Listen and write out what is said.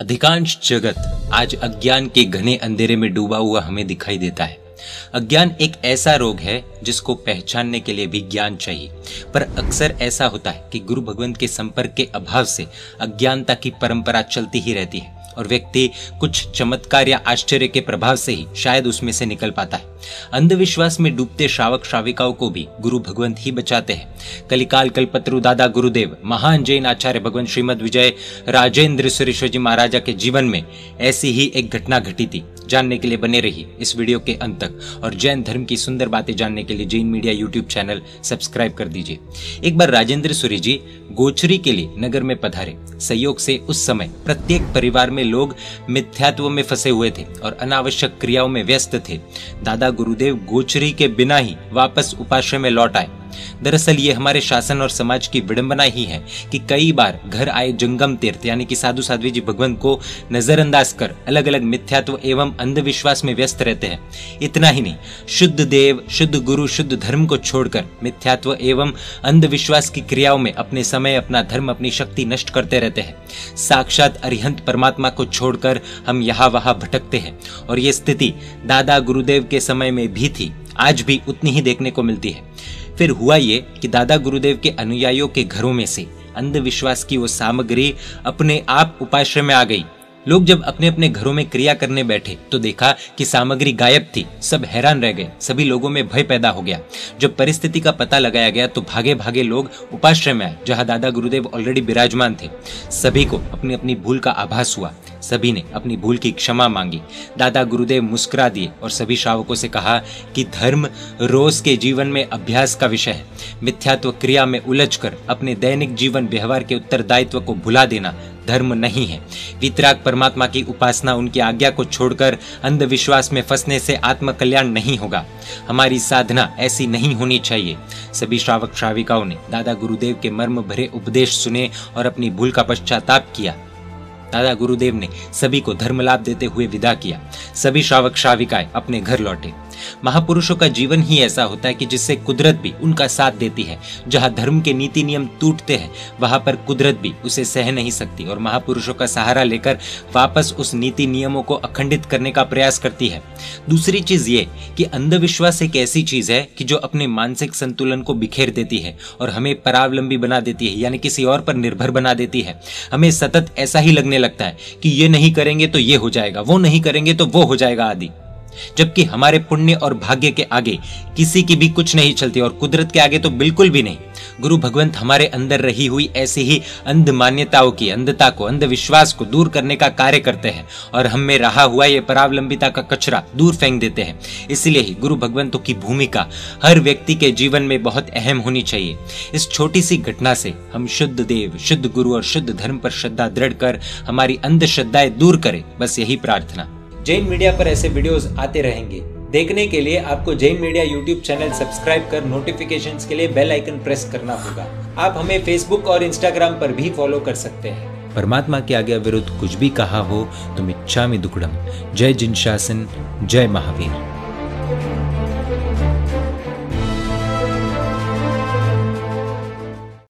अधिकांश जगत आज अज्ञान के घने अंधेरे में डूबा हुआ हमें दिखाई देता है। अज्ञान एक ऐसा रोग है जिसको पहचानने के लिए भी ज्ञान चाहिए। पर अक्सर ऐसा होता है कि गुरु भगवंत के संपर्क के अभाव से अज्ञानता की परंपरा चलती ही रहती है और व्यक्ति कुछ चमत्कार या आश्चर्य के प्रभाव से ही शायद उसमें से निकल पाता है। अंधविश्वास में डूबते श्रावक श्राविकाओं को भी गुरु भगवंत ही बचाते हैं। कलिकाल कलपत्रु दादा गुरुदेव, महान जैन आचार्य भगवंत श्रीमद विजय, राजेंद्र सुरेश्वर जी महाराजा के जीवन में ऐसी ही एक घटना घटी थी। जानने के लिए बने रही इस वीडियो के अंत तक। और जैन धर्म की सुंदर बातें जानने के लिए Jain Media YouTube channel subscribe कर दीजिए। एक बार राजेंद्र सूरी जी गोचरी के लिए नगर में पधारे। सहयोग से उस समय प्रत्येक परिवार में लोग मिथ्यात्व में फंसे हुए थे और अनावश्यक क्रियाओं में व्यस्त थे। दादा गुरुदेव गोचरी के बिना ही वापस उपाश्रय में लौट आए। दरअसल ये हमारे शासन और समाज की विडंबना ही है कि कई बार घर आए जंगम तीर्थ, यानी कि साधु साध्वी जी भगवंत को नजरअंदाज कर अलग अलग मिथ्यात्व एवं अंधविश्वास में व्यस्त रहते हैं। इतना ही नहीं, शुद्ध देव, शुद्ध गुरु, शुद्ध धर्म को छोड़कर मिथ्यात्व एवं अंधविश्वास की क्रियाओं में अपने समय, अपना धर्म, अपनी शक्ति नष्ट करते रहते हैं। साक्षात अरिहंत परमात्मा को छोड़कर हम यहाँ वहाँ भटकते हैं। और ये स्थिति दादा गुरुदेव के समय में भी थी। आज भी उतनी ही देखने को मिलती है। फिर हुआ ये कि दादा गुरुदेव के अनुयायियों के घरों में से अंधविश्वास की वो सामग्री अपने आप उपाश्रय में आ गई। लोग जब अपने अपने घरों में क्रिया करने बैठे तो देखा कि सामग्री गायब थी, सब हैरान रह गए, सभी लोगों में भय पैदा हो गया। जब परिस्थिति का पता लगाया गया तो भागे भागे लोग उपाश्रय में आए, जहाँ दादा गुरुदेव ऑलरेडी विराजमान थे। सभी को अपनी अपनी भूल का आभास हुआ। सभी ने अपनी भूल की क्षमा मांगी। दादा गुरुदेव मुस्कुरा दिए और सभी श्रावकों से कहा कि धर्म रोज के जीवन में अभ्यास का विषय है। मिथ्यात्व क्रिया में उलझकर अपने दैनिक जीवन व्यवहार के उत्तरदायित्व को भुला देना धर्म नहीं है। वितराग परमात्मा की उपासना उनकी आज्ञा को छोड़कर अंधविश्वास में फंसने से आत्म कल्याण नहीं होगा। हमारी साधना ऐसी नहीं होनी चाहिए। सभी श्रावक श्राविकाओं ने दादा गुरुदेव के मर्म भरे उपदेश सुने और अपनी भूल का पश्चाताप किया। दादा गुरुदेव ने सभी को धर्म लाभ देते हुए विदा किया। सभी श्रावक श्राविकाएँ अपने घर लौटे। महापुरुषों का जीवन ही ऐसा होता है कि जिससे कुदरत भी उनका साथ देती है। जहाँ धर्म के नीति नियम टूटते हैं, वहाँ पर कुदरत भी उसे सह नहीं सकती और महापुरुषों का सहारा लेकर वापस उस नीति नियमों को अखंडित करने का प्रयास करती है। दूसरी चीज़ ये कि अंधविश्वास एक ऐसी चीज़ है कि जो अपने मानसिक संतुलन को बिखेर देती है और हमें परावलंबी बना देती है, यानी किसी और पर निर्भर बना देती है। हमें सतत ऐसा ही लगने लगता है कि ये नहीं करेंगे तो ये हो जाएगा, वो नहीं करेंगे तो वो हो जाएगा आदि। जबकि हमारे पुण्य और भाग्य के आगे किसी की भी कुछ नहीं चलती और कुदरत के आगे तो बिल्कुल भी नहीं। गुरु भगवंत हमारे अंदर रही हुई ऐसी ही अंध मान्यताओं की, अंधता को, अंधविश्वास को दूर करने का कार्य करते हैं और हम में रहा हुआ ये परावलंबिता का कचरा दूर फेंक देते हैं। इसलिए ही गुरु भगवंतों की भूमिका हर व्यक्ति के जीवन में बहुत अहम होनी चाहिए। इस छोटी सी घटना से हम शुद्ध देव, शुद्ध गुरु और शुद्ध धर्म पर श्रद्धा दृढ़ कर हमारी अंधश्रद्धाएँ दूर करें। बस यही प्रार्थना। जैन मीडिया पर ऐसे वीडियोस आते रहेंगे। देखने के लिए आपको Jain Media YouTube channel subscribe कर नोटिफिकेशन के लिए बेल आइकन प्रेस करना होगा। आप हमें फेसबुक और इंस्टाग्राम पर भी फॉलो कर सकते हैं। परमात्मा की आज्ञा विरुद्ध कुछ भी कहा हो, तुम इच्छा में दुकड़म जय जिन शासन, जय महावीर।